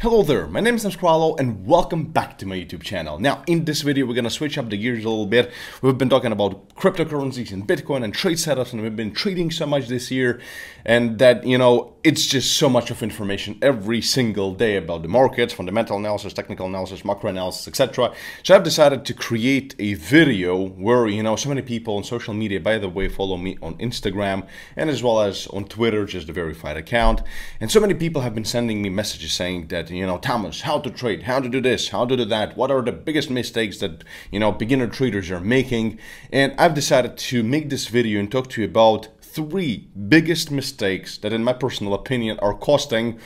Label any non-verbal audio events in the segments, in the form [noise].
Hello there, my name is Thomas Kralow and welcome back to my YouTube channel. Now, in this video, we're gonna switch up the gears a little bit. We've been talking about cryptocurrencies and Bitcoin and trade setups and we've been trading so much this year and that, you know, it's just so much of information every single day about the markets, fundamental analysis, technical analysis, macro analysis, etc. So I've decided to create a video where, you know, so many people on social media, by the way, follow me on Instagram and as well as on Twitter, just a verified account. And so many people have been sending me messages saying that you know, Thomas, how to trade, how to do this, how to do that, what are the biggest mistakes that, you know, beginner traders are making. And I've decided to make this video and talk to you about three biggest mistakes that in my personal opinion are costing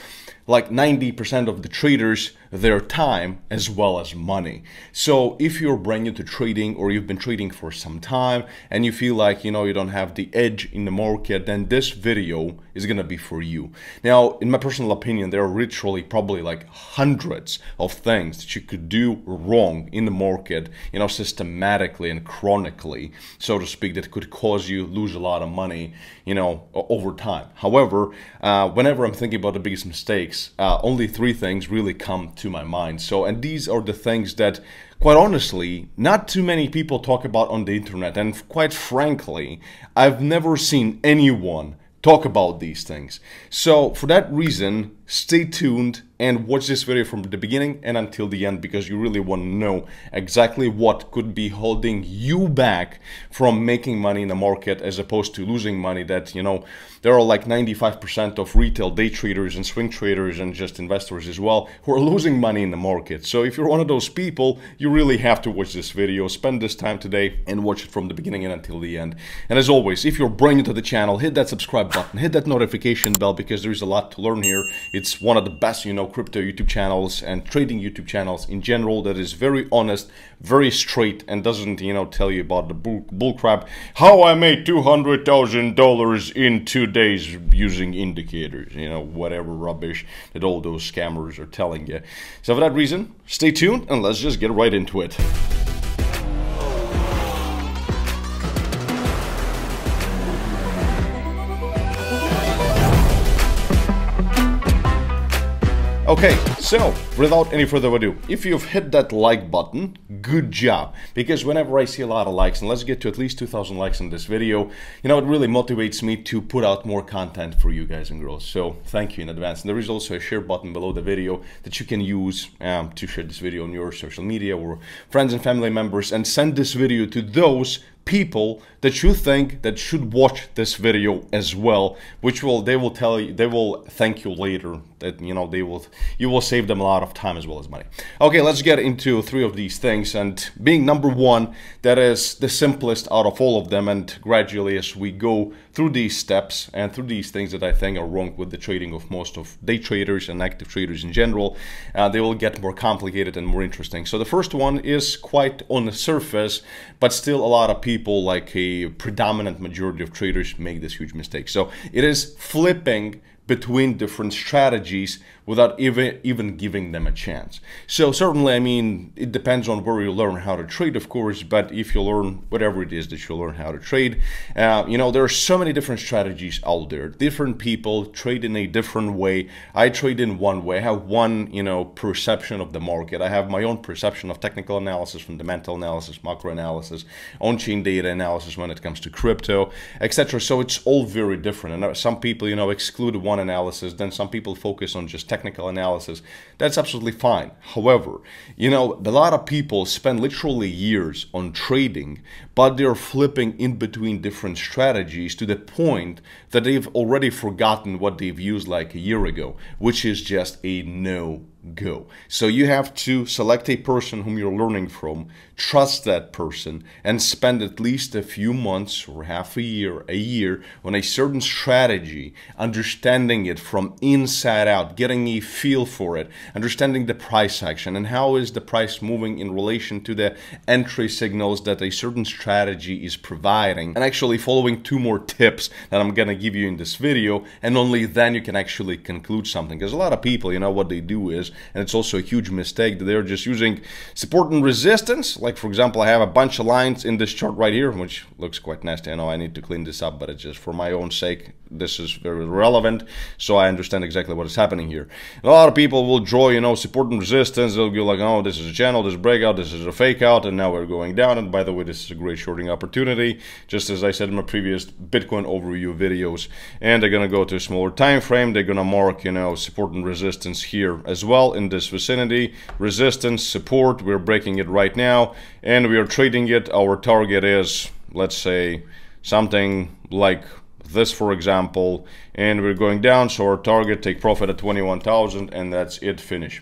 like 90% of the traders their time as well as money. So if you're brand new to trading or you've been trading for some time and you feel like you know you don't have the edge in the market, then this video is gonna be for you. Now, in my personal opinion, there are literally probably like hundreds of things that you could do wrong in the market, you know, systematically and chronically, so to speak, that could cause you lose a lot of money, you know, over time. However, uh, whenever I'm thinking about the biggest mistakes, uh, only three things really come to my mind. So, and these are the things that, quite honestly, not too many people talk about on the internet. And quite frankly, I've never seen anyone talk about these things. So, for that reason, stay tuned and watch this video from the beginning and until the end because you really want to know exactly what could be holding you back from making money in the market as opposed to losing money that you know there are like 95% of retail day traders and swing traders and just investors as well who are losing money in the market. So if you're one of those people you really have to watch this video spend this time today and watch it from the beginning and until the end. And as always if you're brand new to the channel hit that subscribe button hit that notification bell because there is a lot to learn here one of the best, you know, crypto YouTube channels and trading YouTube channels in general that is very honest, very straight, and doesn't, you know, tell you about the bull, bull crap. How I made $200,000 in two days using indicators, you know, whatever rubbish that all those scammers are telling you. So for that reason, stay tuned and let's just get right into it. Okay, so without any further ado, if you've hit that like button, good job. Because whenever I see a lot of likes, and let's get to at least 2,000 likes in this video, you know, it really motivates me to put out more content for you guys and girls. So thank you in advance. And there is also a share button below the video that you can use um, to share this video on your social media or friends and family members and send this video to those people that you think that should watch this video as well which will they will tell you they will thank you later that you know they will you will save them a lot of time as well as money. Okay let's get into three of these things and being number one that is the simplest out of all of them and gradually as we go through these steps and through these things that i think are wrong with the trading of most of day traders and active traders in general uh, they will get more complicated and more interesting. So the first one is quite on the surface but still a lot of people people, like a predominant majority of traders, make this huge mistake. So it is flipping between different strategies without even even giving them a chance. So certainly, I mean, it depends on where you learn how to trade, of course. But if you learn whatever it is that you learn how to trade, uh, you know, there are so many different strategies out there. Different people trade in a different way. I trade in one way. I have one, you know, perception of the market. I have my own perception of technical analysis, fundamental analysis, macro analysis, on-chain data analysis when it comes to crypto, etc. So it's all very different. And some people, you know, exclude one analysis. Then some people focus on just technical analysis. That's absolutely fine. However, you know, a lot of people spend literally years on trading, but they're flipping in between different strategies to the point that they've already forgotten what they've used like a year ago, which is just a no go. So you have to select a person whom you're learning from, trust that person, and spend at least a few months or half a year, a year on a certain strategy, understanding it from inside out, getting a feel for it, understanding the price action and how is the price moving in relation to the entry signals that a certain strategy is providing, and actually following two more tips that I'm gonna give you in this video, and only then you can actually conclude something. Because a lot of people, you know, what they do is and it's also a huge mistake that they're just using support and resistance. Like for example, I have a bunch of lines in this chart right here, which looks quite nasty. I know I need to clean this up, but it's just for my own sake. This is very relevant, so I understand exactly what is happening here. A lot of people will draw, you know, support and resistance. They'll go like, oh, this is a channel, this breakout, this is a fake out, and now we're going down. And by the way, this is a great shorting opportunity, just as I said in my previous Bitcoin overview videos. And they're gonna go to a smaller time frame. They're gonna mark, you know, support and resistance here as well in this vicinity. Resistance, support, we're breaking it right now, and we are trading it. Our target is, let's say, something like this for example and we're going down so our target take profit at 21,000 and that's it finish.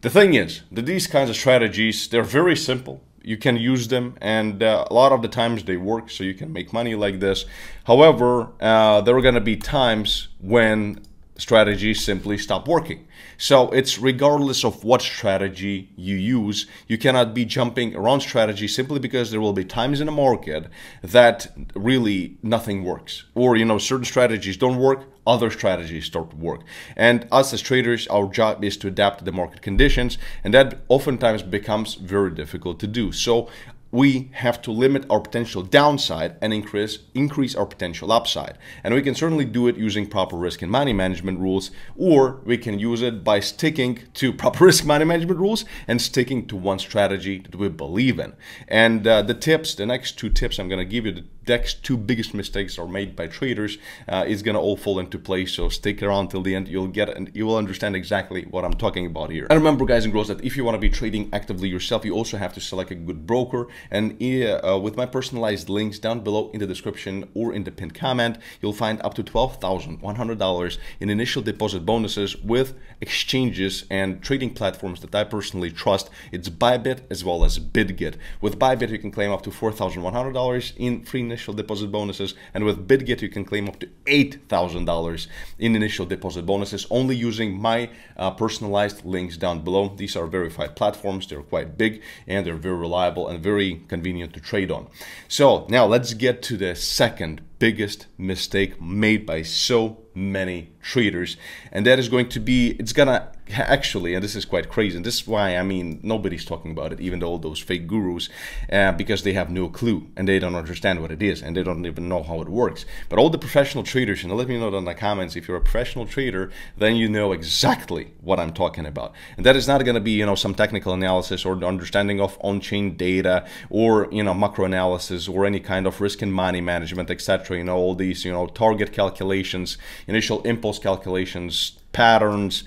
The thing is that these kinds of strategies they're very simple. You can use them and uh, a lot of the times they work so you can make money like this. However uh, there are going to be times when strategies simply stop working. So it's regardless of what strategy you use, you cannot be jumping around strategy simply because there will be times in the market that really nothing works. Or, you know, certain strategies don't work, other strategies start to work. And us as traders, our job is to adapt to the market conditions, and that oftentimes becomes very difficult to do. So we have to limit our potential downside and increase increase our potential upside. And we can certainly do it using proper risk and money management rules, or we can use it by sticking to [laughs] proper risk money management rules and sticking to one strategy that we believe in. And uh, the tips, the next two tips I'm going to give you, the next two biggest mistakes are made by traders, uh, going to all fall into place. So stick around till the end. You'll get and you will understand exactly what I'm talking about here. And remember, guys and girls, that if you want to be trading actively yourself, you also have to select a good broker and uh, with my personalized links down below in the description or in the pinned comment, you'll find up to $12,100 in initial deposit bonuses with exchanges and trading platforms that I personally trust. It's Bybit as well as BitGet. With Bybit, you can claim up to $4,100 in free initial deposit bonuses. And with BitGet, you can claim up to $8,000 in initial deposit bonuses only using my uh, personalized links down below. These are verified platforms. They're quite big and they're very reliable and very convenient to trade on. So now let's get to the second biggest mistake made by so many traders. And that is going to be it's gonna actually and this is quite crazy and this is why i mean nobody's talking about it even though all those fake gurus uh, because they have no clue and they don't understand what it is and they don't even know how it works. But all the professional traders and let me know in the comments if you're a professional trader then you know exactly what i'm talking about. And that is not going to be you know some technical analysis or understanding of on-chain data or you know macro analysis or any kind of risk and money management etc you know all these you know target calculations initial impulse calculations, patterns.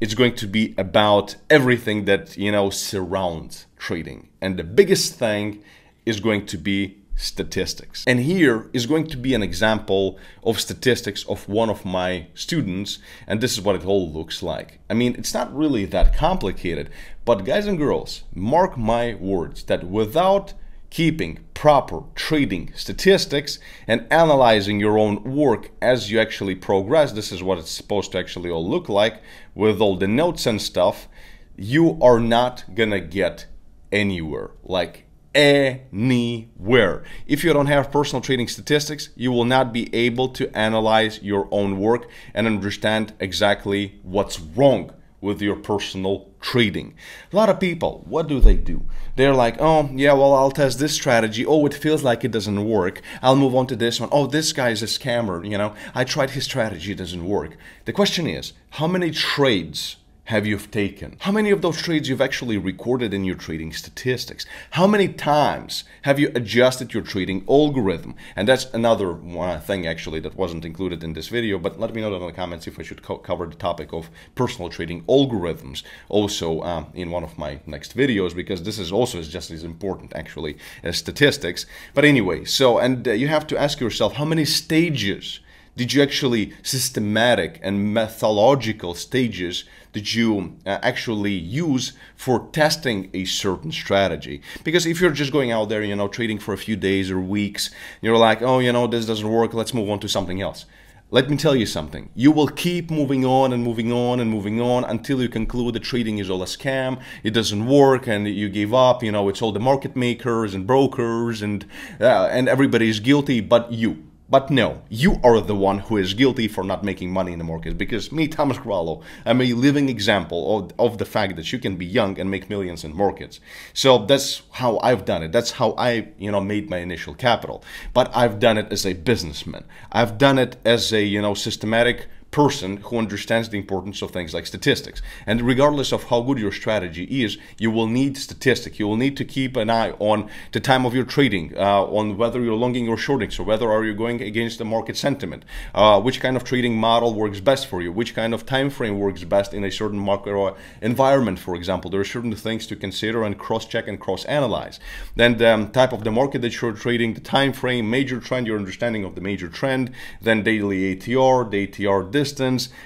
It's going to be about everything that, you know, surrounds trading. And the biggest thing is going to be statistics. And here is going to be an example of statistics of one of my students, and this is what it all looks like. I mean, it's not really that complicated, but guys and girls, mark my words that without keeping proper trading statistics and analyzing your own work as you actually progress, this is what it's supposed to actually all look like with all the notes and stuff, you are not gonna get anywhere. Like anywhere. If you don't have personal trading statistics, you will not be able to analyze your own work and understand exactly what's wrong with your personal trading. A lot of people, what do they do? They're like, oh, yeah, well, I'll test this strategy. Oh, it feels like it doesn't work. I'll move on to this one. Oh, this guy is a scammer. You know, I tried his strategy, it doesn't work. The question is, how many trades have you taken? How many of those trades you've actually recorded in your trading statistics? How many times have you adjusted your trading algorithm? And that's another thing actually that wasn't included in this video, but let me know in the comments if I should co cover the topic of personal trading algorithms also um, in one of my next videos, because this is also just as important actually as statistics. But anyway, so, and uh, you have to ask yourself how many stages did you actually systematic and methodological stages that you uh, actually use for testing a certain strategy because if you're just going out there you know trading for a few days or weeks you're like oh you know this doesn't work let's move on to something else let me tell you something. You will keep moving on and moving on and moving on until you conclude that trading is all a scam, it doesn't work, and you give up. You know, it's all the market makers and brokers, and uh, and everybody is guilty but you But no, you are the one who is guilty for not making money in the market because me, Thomas Kralow, I'm a living example of, of the fact that you can be young and make millions in markets. So that's how I've done it. That's how I, you know, made my initial capital. But I've done it as a businessman. I've done it as a, you know, systematic person who understands the importance of things like statistics. And regardless of how good your strategy is, you will need statistics. You will need to keep an eye on the time of your trading, uh, on whether you're longing or shorting, so whether are you going against the market sentiment, uh, which kind of trading model works best for you, which kind of time frame works best in a certain market or environment, for example. There are certain things to consider and cross-check and cross-analyze. Then the um, type of the market that you're trading, the time frame, major trend, your understanding of the major trend, then daily ATR, the ATR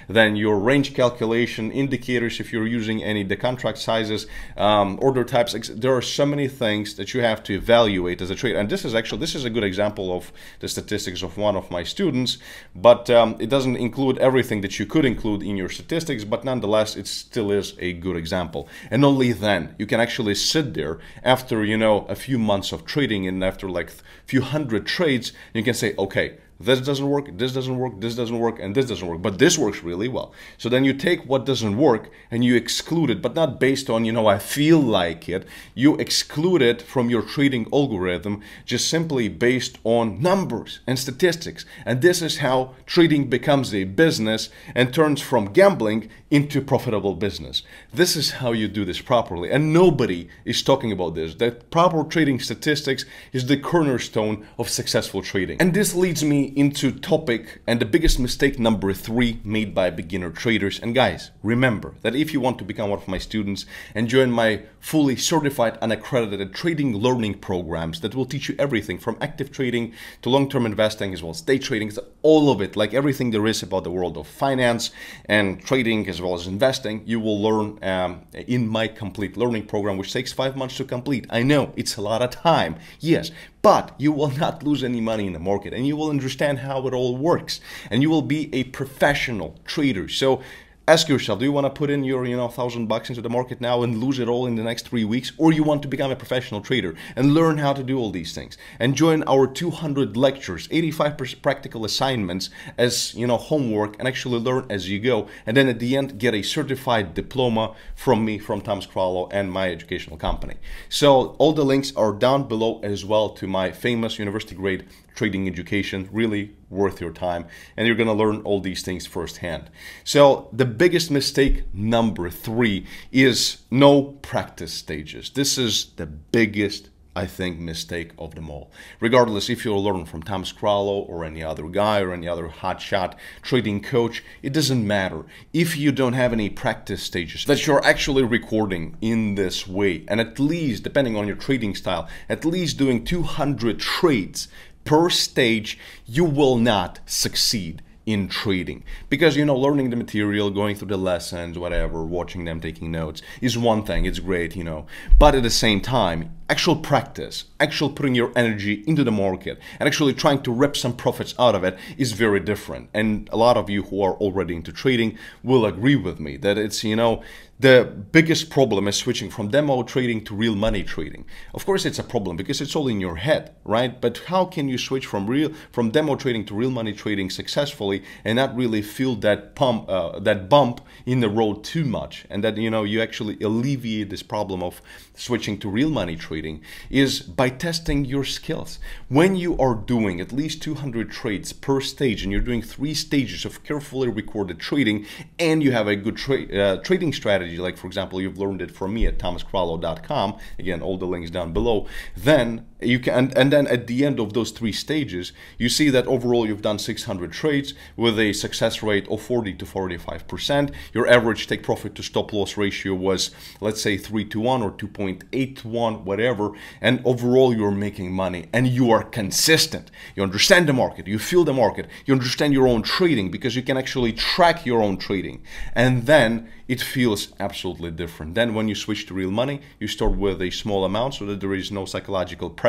then your range calculation, indicators if you're using any, the contract sizes, um, order types. There are so many things that you have to evaluate as a trader. And this is actually, this is a good example of the statistics of one of my students, but um, it doesn't include everything that you could include in your statistics, but nonetheless, it still is a good example. And only then you can actually sit there after, you know, a few months of trading and after like a few hundred trades, you can say, okay, this doesn't work, this doesn't work, this doesn't work, and this doesn't work. But this works really well. So then you take what doesn't work and you exclude it, but not based on, you know, I feel like it. You exclude it from your trading algorithm just simply based on numbers and statistics. And this is how trading becomes a business and turns from gambling into profitable business. This is how you do this properly. And nobody is talking about this. That proper trading statistics is the cornerstone of successful trading. And this leads me into topic and the biggest mistake number three made by beginner traders. And guys, remember that if you want to become one of my students and join my fully certified and accredited trading learning programs that will teach you everything from active trading to long-term investing as well as day trading, all of it, like everything there is about the world of finance and trading as well as investing, you will learn um, in my complete learning program, which takes five months to complete. I know it's a lot of time, yes, but you will not lose any money in the market and you will understand how it all works and you will be a professional trader. So ask yourself, do you want to put in your, you know, thousand bucks into the market now and lose it all in the next three weeks? Or you want to become a professional trader and learn how to do all these things and join our 200 lectures, 85 practical assignments as, you know, homework and actually learn as you go. And then at the end, get a certified diploma from me, from Thomas Kralow and my educational company. So all the links are down below as well to my famous university grade trading education, really worth your time. And you're going to learn all these things firsthand. So the biggest mistake number three is no practice stages. This is the biggest I think, mistake of them all. Regardless if you're learning from Thomas Kralow or any other guy or any other hotshot trading coach, it doesn't matter. If you don't have any practice stages that you're actually recording in this way, and at least, depending on your trading style, at least doing 200 trades per stage, you will not succeed in trading. Because you know learning the material going through the lessons whatever watching them taking notes is one thing it's great you know. But at the same time actual practice actual putting your energy into the market and actually trying to rip some profits out of it is very different. And a lot of you who are already into trading will agree with me that it's you know the biggest problem is switching from demo trading to real money trading. Of course, it's a problem because it's all in your head, right? But how can you switch from real from demo trading to real money trading successfully and not really feel that pump, uh, that bump in the road too much, and that you know you actually alleviate this problem of switching to real money trading is by testing your skills. When you are doing at least 200 trades per stage, and you're doing three stages of carefully recorded trading, and you have a good tra uh, trading strategy strategy, like for example, you've learned it from me at thomaskralow.com, again, all the links down below, then you can, and, and then at the end of those three stages, you see that overall you've done 600 trades with a success rate of 40 to 45%. Your average take profit to stop loss ratio was, let's say 3 to 1 or 2.8 to 1, whatever. And overall you're making money and you are consistent. You understand the market, you feel the market, you understand your own trading because you can actually track your own trading. And then it feels absolutely different. Then when you switch to real money, you start with a small amount so that there is no psychological pressure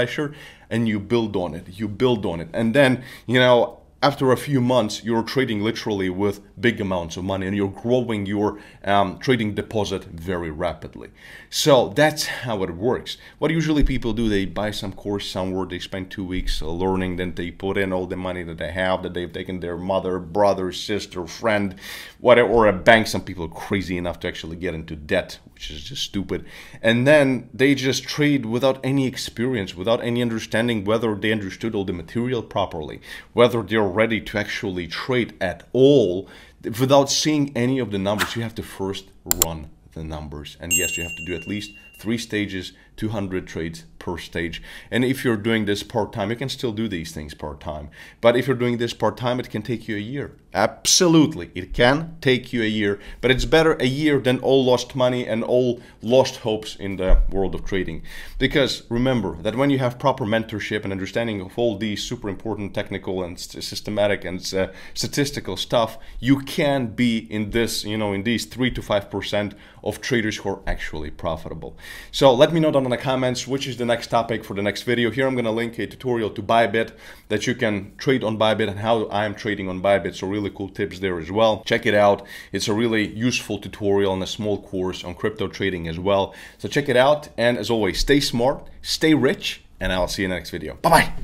and you build on it. You build on it. And then, you know, after a few months, you're trading literally with big amounts of money and you're growing your um, trading deposit very rapidly. So that's how it works. What usually people do, they buy some course somewhere, they spend two weeks learning, then they put in all the money that they have, that they've taken their mother, brother, sister, friend, whatever, or a bank. Some people are crazy enough to actually get into debt, which is just stupid. And then they just trade without any experience, without any understanding whether they understood all the material properly, whether they're ready to actually trade at all without seeing any of the numbers. You have to first run the numbers. And yes, you have to do at least three stages, 200 trades per stage. And if you're doing this part-time, you can still do these things part-time. But if you're doing this part-time, it can take you a year. Absolutely, it can take you a year, but it's better a year than all lost money and all lost hopes in the world of trading. Because remember that when you have proper mentorship and understanding of all these super important technical and systematic and uh, statistical stuff, you can be in this, you know, in these three to five percent of traders who are actually profitable. So let me know down in the comments which is the next topic for the next video. Here I'm going to link a tutorial to Bybit that you can trade on Bybit and how I am trading on Bybit. So really cool tips there as well. Check it out. It's a really useful tutorial and a small course on crypto trading as well. So check it out. And as always, stay smart, stay rich, and I'll see you in the next video. Bye-bye.